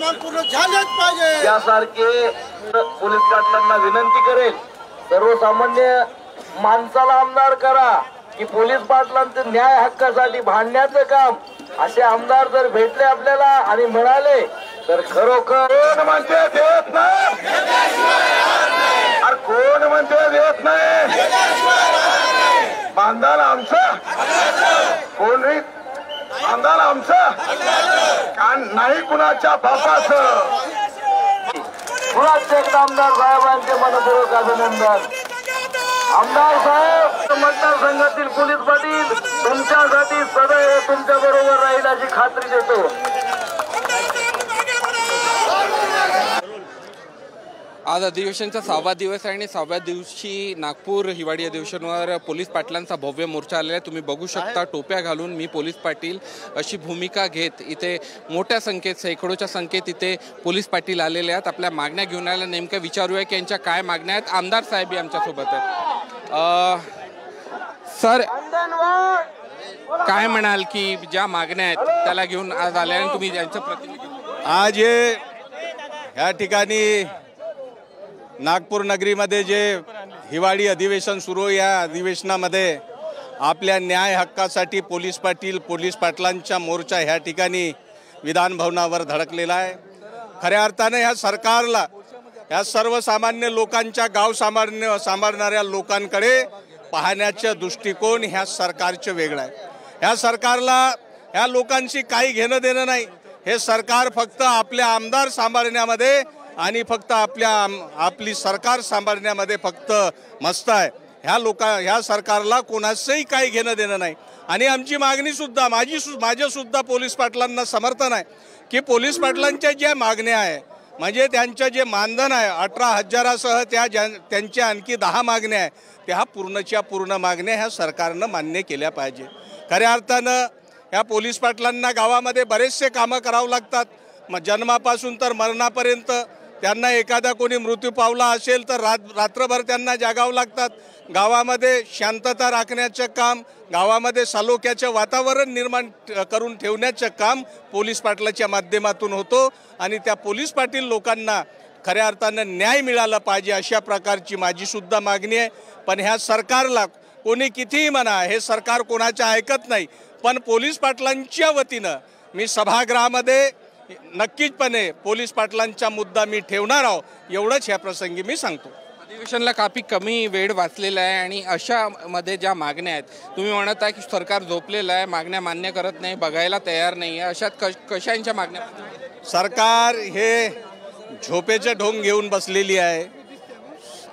माग पूर्ण झालेच पाहिजे. यासारखे पोलीस पाटलांना विनंती करेल. सर्वसामान्य माणसाला आमदार करा की पोलीस पाटलांचं न्याय हक्कासाठी भांडण्याचं काम असे आमदार जर भेटले आपल्याला आणि मिळाले तर खरोखर कोण म्हणते देत नाही? अरे कोण म्हणते देत नाही? बांधाल आमचं? कोण आमदार आमचं. का नाही कुणाच्या बापाचं. एकदा आमदार साहेबांचे मनपूर्वक अभिनंदन. आमदार साहेब मतदारसंघातील पोलीस पाटील तुमच्यासाठी सदैव तुमच्या बरोबर राहील अशी खात्री देतो. आज अधिवेशनचा सहावा दिवस आहे आणि सहाव्या दिवशी नागपूर हिवाळी अधिवेशनावर पोलीस पाटलांचा भव्य मोर्चा आलेला आहे. तुम्ही बघू शकता टोप्या घालून मी पोलीस पाटील अशी भूमिका घेत इथे मोठ्या संख्येत शेकडोच्या संख्येत इथे पोलीस पाटील आलेले आहेत. आपल्या मागण्या घेऊन आल्या नेमकं विचारूया की यांच्या काय मागण्या आहेत. आमदार साहेब आमच्यासोबत आहेत. सर काय म्हणाल की ज्या मागण्या आहेत त्याला घेऊन आज आल्या आणि तुम्ही यांचं प्रतिनिधी आज हे या ठिकाणी नागपूर नगरीमध्ये जे हिवाळी अधिवेशन सुरू या अधिवेशनामध्ये आपल्या न्याय हक्कासाठी पोलीस पाटील पोलीस पाटलांचा मोर्चा ह्या ठिकाणी विधानभवनावर धडकलेला आहे. खऱ्या अर्थाने ह्या सरकारला ह्या सर्वसामान्य लोकांच्या गाव सांभाळण्या सांभाळणाऱ्या लोकांकडे पाहण्याचा दृष्टिकोन ह्या सरकारचं वेगळं आहे. ह्या सरकारला ह्या लोकांशी काही घेणं देणं नाही. हे सरकार फक्त आपल्या आमदार सांभाळण्यामध्ये आणि फक्त आपल्या आपली सरकार सांभाळण्यामध्ये फक्त मस्त आहे. ह्या लोका ह्या सरकारला कोणाचंही काही घेणं देणं नाही. आणि आमची मागणीसुद्धा माझी सु माझ्यासुद्धा पोलीस पाटलांना समर्थन आहे की पोलीस पाटलांच्या ज्या मागण्या आहे म्हणजे त्यांचं जे मानधन आहे अठरा हजारासह त्या ज्या त्यांच्या आणखी दहा मागण्या आहे त्या पूर्णच्या पूर्ण मागण्या ह्या सरकारनं मान्य केल्या पाहिजे. खऱ्या अर्थानं ह्या पोलीस पाटलांना गावामध्ये बरेचसे कामं करावं लागतात. मग जन्मापासून तर मरणापर्यंत त्यांना एखादा कोणी मृत्यू पावला असेल तर रात रात्रभर त्यांना जागावं लागतात. गावामध्ये शांतता राखण्याचं काम गावामध्ये सालोक्याचं वातावरण निर्माण करून ठेवण्याचं काम पोलीस पाटलाच्या माध्यमातून होतो आणि त्या पोलीस पाटील लोकांना खऱ्या अर्थानं न्याय मिळाला पाहिजे अशा प्रकारची माझीसुद्धा मागणी आहे. पण ह्या सरकारला कोणी कितीही म्हणा हे सरकार कोणाच्या ऐकत नाही. पण पोलीस पाटलांच्या वतीनं मी सभागृहामध्ये नक्कीचपणे पोलीस पाटलांचा मुद्दा मी ठेवणार आहो. एवढंच ह्या प्रसंगी मी सांगतो. अधिवेशनला काफी कमी वेळ वाचलेला आहे आणि अशा मध्ये ज्या मागण्या आहेत तुम्ही म्हणत आहे की सरकार झोपलेलं आहे मागण्या मान्य करत नाही बघायला तयार नाही आहे अशात कश कशांच्या मागण्या? सरकार हे झोपेचं ढोंग घेऊन बसलेली आहे.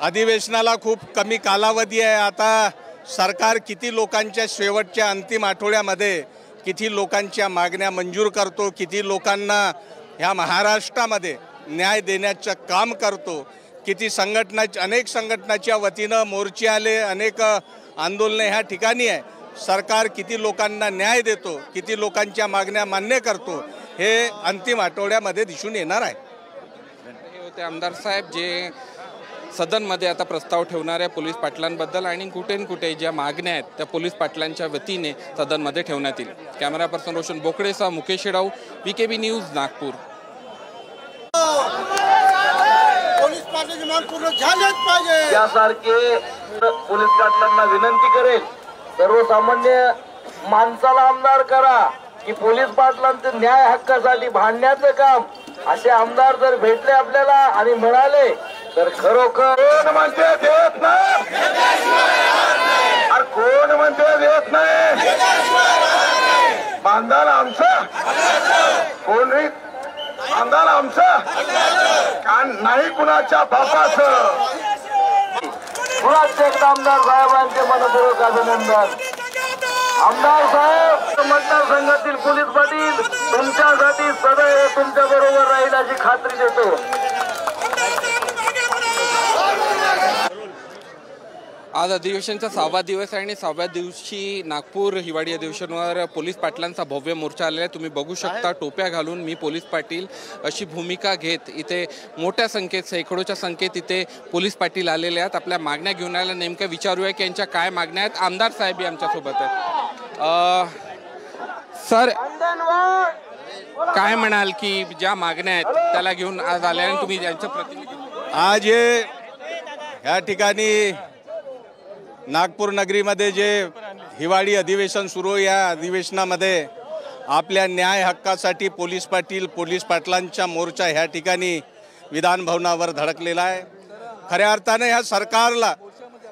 अधिवेशनाला खूप कमी कालावधी आहे. आता सरकार किती लोकांच्या शेवटच्या अंतिम आठवड्यामध्ये किती लोकांच्या मागण्या मंजूर करतो किती लोकांना ह्या महाराष्ट्रामध्ये न्याय देण्याचं काम करतो किती संघटना अनेक संघटनाच्या वतीनं मोर्चे आले अनेक आंदोलने ह्या ठिकाणी आहे. सरकार किती लोकांना न्याय देतो किती लोकांच्या मागण्या मान्य करतो हे अंतिम आठवड्यामध्ये दिसून येणार आहे. हे होते आमदार साहेब जे सदनमध्ये आता प्रस्ताव ठेवणाऱ्या पोलीस पाटलांबद्दल आणि कुठे न कुठे ज्या मागण्या आहेत त्या पोलीस पाटलांच्या वतीने सदनमध्ये ठेवण्यात येईल. कॅमेरा पर्सन रोशन बोकडेसह Mukesh शेडाऊ P K B news Nagpur. Police पाटलाची माग पूर्ण झालेच पाहिजे. यासारखे पोलीस पाटलांना विनंती करेल सर्वसामान्य माणसाला आमदार करा की पोलीस पाटलांचं न्याय हक्कासाठी भांडण्याचं काम असे आमदार जर भेटले आपल्याला आणि मिळाले तर खरोखर कोण म्हणते देत नाही? अरे कोण म्हणते देत नाही? बांधाल आमचं. कोण रे? बांधाल आमचं. का नाही कुणाच्या बापाच. पुन्हा एकदा आमदार साहेबांचे मनपूर्वक अभिनंदन. आमदार साहेब मतदारसंघातील पोलीस पाटील तुमच्यासाठी सदैव तुमच्या बरोबर राहील अशी खात्री देतो. आज अधिवेशनचा सहावा दिवस आहे आणि सहाव्या दिवशी नागपूर हिवाळी अधिवेशनावर पोलीस पाटलांचा भव्य मोर्चा आलेला आहे. तुम्ही बघू शकता टोप्या घालून मी पोलीस पाटील अशी भूमिका घेत इथे मोठ्या संख्येत शेकडोच्या संख्येत इथे पोलीस पाटील आलेले आहेत. आपल्या मागण्या घेऊन आल्या नेमक्या विचारूया की यांच्या काय मागण्या आहेत. आमदार साहेब आमच्यासोबत आहेत. सर काय म्हणाल की ज्या मागण्या आहेत त्याला घेऊन आज आल्या आणि तुम्ही यांचं प्रतिनिधी आज हे ह्या ठिकाणी नागपूर नगरीमध्ये जे हिवाळी अधिवेशन सुरू या अधिवेशनामध्ये आपल्या न्याय हक्कासाठी पोलीस पाटील पोलीस पाटलांचा मोर्चा ह्या ठिकाणी विधानभवनावर धडकलेला आहे. खऱ्या अर्थाने ह्या सरकारला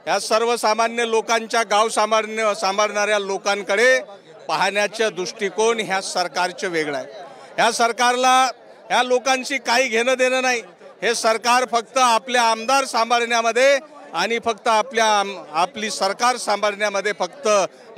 ह्या सर्वसामान्य लोकांच्या गाव सांभाळण्या सांभाळणाऱ्या लोकांकडे पाहण्याचं दृष्टिकोन ह्या सरकारचं वेगळं आहे. ह्या सरकारला ह्या लोकांशी काही घेणं देणं नाही. हे सरकार फक्त आपले आमदार सांभाळण्यामध्ये आणि फक्त आपल्या आपली सरकार सांभाळण्यामध्ये फक्त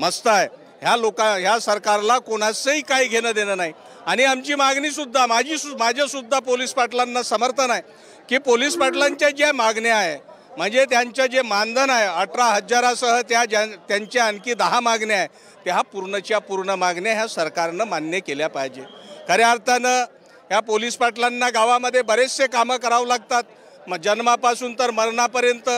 मस्त आहे. ह्या लोका ह्या सरकारला कोणाचंही काही घेणं देणं नाही. आणि आमची मागणीसुद्धा माझी सु माझ्यासुद्धा पोलीस पाटलांना समर्थन आहे की पोलीस पाटलांच्या ज्या मागण्या आहे म्हणजे त्यांचं जे मानधन आहे अठरा हजारासह त्या ज्या त्यांच्या आणखी दहा मागण्या आहे त्या पूर्णच्या पूर्ण मागण्या ह्या सरकारनं मान्य केल्या पाहिजे. खऱ्या अर्थानं ह्या पोलीस पाटलांना गावामध्ये बरेचसे कामं करावं लागतात. मग जन्मापासून तर मरणापर्यंत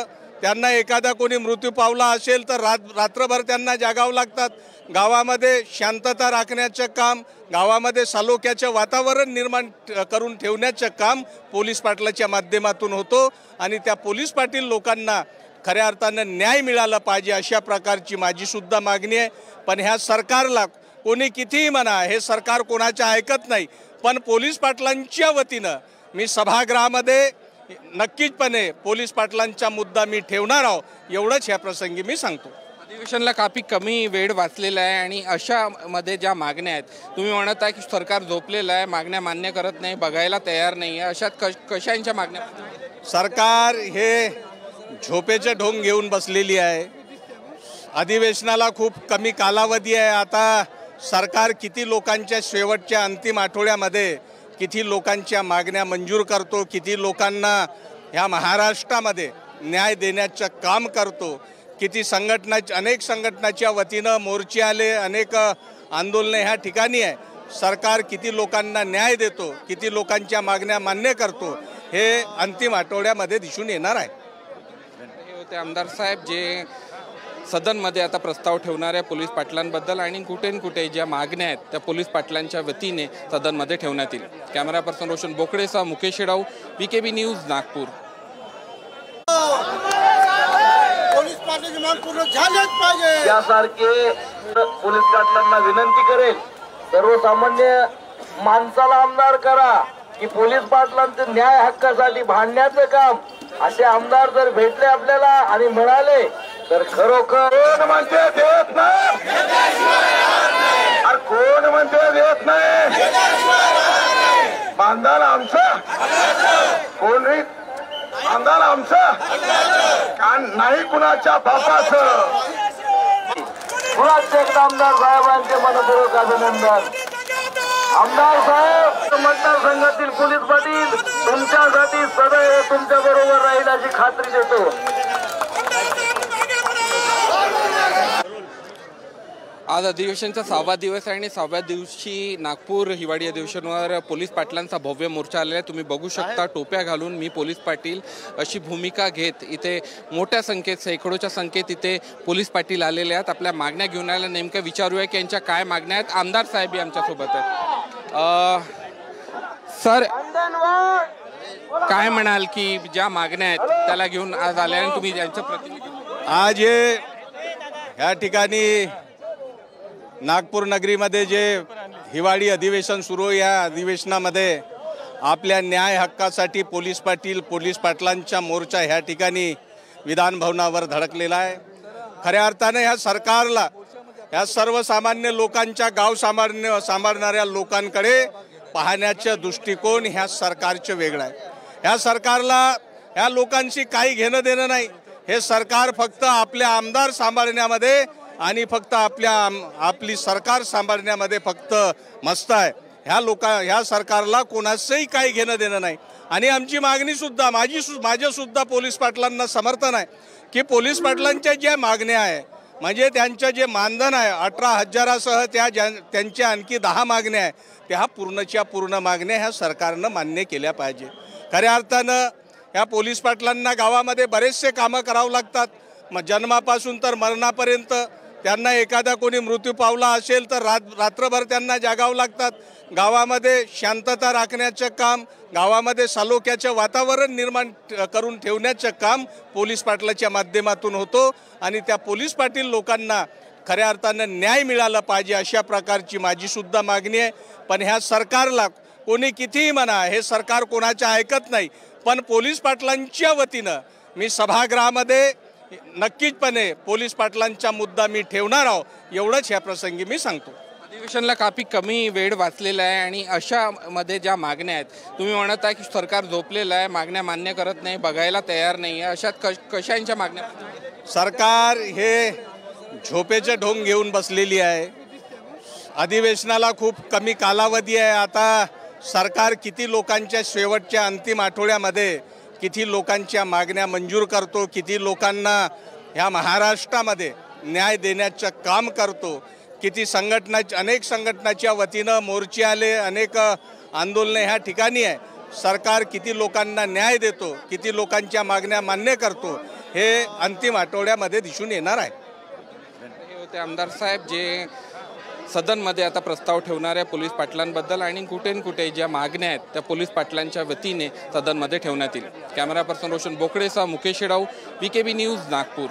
त्यांना एखादा कोणी मृत्यू पावला असेल तर रात रात्रभर त्यांना जागावं लागतात. गावामध्ये शांतता राखण्याचं काम गावामध्ये सालोक्याचं वातावरण निर्माण करून ठेवण्याचं काम पोलीस पाटलाच्या माध्यमातून होतो आणि त्या पोलीस पाटील लोकांना खऱ्या अर्थानं न्याय मिळाला पाहिजे अशा प्रकारची माझीसुद्धा मागणी आहे. पण ह्या सरकारला कोणी कितीही म्हणा हे सरकार कोणाच्या ऐकत नाही. पण पोलीस पाटलांच्या वतीनं मी सभागृहामध्ये नक्कीचपणे पोलीस पाटलांचा मुद्दा मी ठेवणार आहो. एवढंच ह्या प्रसंगी मी सांगतो. अधिवेशनला काफी कमी वेळ वाचलेला आहे आणि अशा मध्ये ज्या मागण्या आहेत तुम्ही म्हणत आहे की सरकार झोपलेलं आहे मागण्या मान्य करत नाही बघायला तयार नाही आहे अशात कश कशांच्या मागण्या? सरकार हे झोपेचे ढोंग घेऊन बसलेली आहे. अधिवेशनाला खूप कमी कालावधी आहे. आता सरकार किती लोकांच्या शेवटच्या अंतिम आठवड्यामध्ये किती लोकांच्या मागण्या मंजूर करतो किती लोकांना ह्या महाराष्ट्रामध्ये न्याय देण्याचं काम करतो किती संघटना अनेक संघटनाच्या वतीनं मोर्चे आले अनेक आंदोलने ह्या ठिकाणी आहे. सरकार किती लोकांना न्याय देतो किती लोकांच्या मागण्या मान्य करतो हे अंतिम आठवड्यामध्ये दिसून येणार आहे. हे होते आमदार साहेब जे सदनमध्ये आता प्रस्ताव ठेवणार आहे पोलीस पाटलांबद्दल आणि कुठे न कुठे ज्या मागण्या आहेत त्या पोलीस पाटलांच्या वतीने सदनमध्ये ठेवण्यात येईल. कॅमेरा पर्सन रोशन बोकडेसह Mukesh शेडाऊ B K B news Nagpur. Police पाटलाची माग पूर्ण झालीच पाहिजे. त्यासारखे पोलीस पाटलांना विनंती करेल सर्वसामान्य माणसाला आमदार करा की पोलीस पाटलांचं न्याय हक्कासाठी भांडण्याचं काम असे आमदार जर भेटले आपल्याला आणि मिळाले तर खरोखर कोण म्हणते देत नाही? अरे कोण म्हणते देत नाही? बांधाल आमचं? कोण रे? बांधाल आमचं? कारण नाही कुणाच्या बापाच. पुन्हा एकदा आमदार साहेबांचे मनपूर्वक अभिनंदन. आमदार साहेब मतदारसंघातील पोलीस पाटील तुमच्यासाठी सदैव तुमच्या बरोबर राहील अशी खात्री देतो. आज अधिवेशनचा सहावा दिवस आहे आणि सहाव्या दिवशी नागपूर हिवाळी अधिवेशनावर पोलीस पाटलांचा भव्य मोर्चा आलेला आहे. तुम्ही बघू शकता टोप्या घालून मी पोलीस पाटील अशी भूमिका घेत इथे मोठ्या संख्येत शेकडोच्या संख्येत इथे पोलीस पाटील आलेले आहेत. आपल्या मागण्या घेऊन आल्या नेमक्या विचारूया की यांच्या काय मागण्या आहेत. आमदार साहेबही आमच्यासोबत आहेत. अं, सर काय म्हणाल की ज्या मागण्या आहेत त्याला घेऊन आज आल्या आणि तुम्ही यांचं प्रतिनिधित्व आज हे ह्या ठिकाणी नागपूर नगरीमध्ये जे हिवाळी अधिवेशन सुरू आहे, या अधिवेशनामध्ये आपल्या न्याय हक्कासाठी पोलीस पाटील पोलीस पाटलांचा मोर्चा ह्या ठिकाणी विधानभवनावर धडकलेला आहे. खऱ्या अर्थानं ह्या सरकारला ह्या सर्वसामान्य लोकांच्या गाव सांभाळण्या सांभाळणाऱ्या लोकांकडे पाहण्याचं दृष्टिकोन ह्या सरकारचं वेगळं आहे. ह्या सरकारला ह्या लोकांशी काही घेणं देणं नाही. हे सरकार फक्त आपले आमदार सांभाळण्यामध्ये आणि फक्त आपल्या आपली सरकार सांभाळण्यामध्ये फक्त मस्त आहे. ह्या लोका ह्या सरकारला कोणाचंही काही घेणं देणं नाही. आणि आमची मागणीसुद्धा माझी सु माझ्यासुद्धा पोलीस पाटलांना समर्थन आहे की पोलीस पाटलांच्या ज्या मागण्या आहे म्हणजे त्यांचं जे मानधन आहे अठरा हजारासह त्या ज्या त्यांच्या आणखी दहा मागण्या आहे त्या पूर्णच्या पूर्ण मागण्या ह्या सरकारनं मान्य केल्या पाहिजे. खऱ्या अर्थानं ह्या पोलीस पाटलांना गावामध्ये बरेचसे कामं करावं लागतात. मग जन्मापासून तर मरणापर्यंत त्यांना एखादा कोणी मृत्यू पावला असेल तर रात रात्रभर त्यांना जागावं लागतात. गावामध्ये शांतता राखण्याचं काम गावामध्ये सालोक्याचं वातावरण निर्माण करून ठेवण्याचं काम पोलीस पाटलाच्या माध्यमातून होतो आणि त्या पोलीस पाटील लोकांना खऱ्या अर्थानं न्याय मिळाला पाहिजे अशा प्रकारची माझीसुद्धा मागणी आहे. पण ह्या सरकारला कोणी कितीही म्हणा हे सरकार कोणाच्या ऐकत नाही. पण पोलीस पाटलांच्या वतीनं मी सभागृहामध्ये नक्कीचपणे पोलीस पाटलांचा मुद्दा मी ठेवणार आहो. एवढंच ह्या प्रसंगी मी सांगतो. अधिवेशनला काफी कमी वेळ वाचलेला आहे आणि अशा मध्ये ज्या मागण्या आहेत तुम्ही म्हणत आहे की सरकार झोपलेलं आहे मागण्या मान्य करत नाही बघायला तयार नाही आहे अशात कश कशांच्या मागण्या? सरकार हे झोपेचे ढोंग घेऊन बसलेली आहे. अधिवेशनाला खूप कमी कालावधी आहे. आता सरकार किती लोकांच्या शेवटच्या अंतिम आठवड्यामध्ये किती लोकांच्या मागण्या मंजूर करतो किती लोकांना ह्या महाराष्ट्रामध्ये न्याय देण्याचं काम करतो किती संघटना अनेक संघटनाच्या वतीनं मोर्चे आले अनेक आंदोलने ह्या ठिकाणी आहे. सरकार किती लोकांना न्याय देतो किती लोकांच्या मागण्या मान्य करतो हे अंतिम आठवड्यामध्ये दिसून येणार आहे. होते आमदार साहेब जे सदनमध्ये आता प्रस्ताव ठेवणाऱ्या पोलीस पाटलांबद्दल आणि कुठे न कुठे ज्या मागण्या आहेत त्या पोलीस पाटलांच्या वतीने सदनमध्ये ठेवण्यात येईल. कॅमेरा पर्सन रोशन बोकडेसह Mukesh शेडाऊ P K B news Nagpur.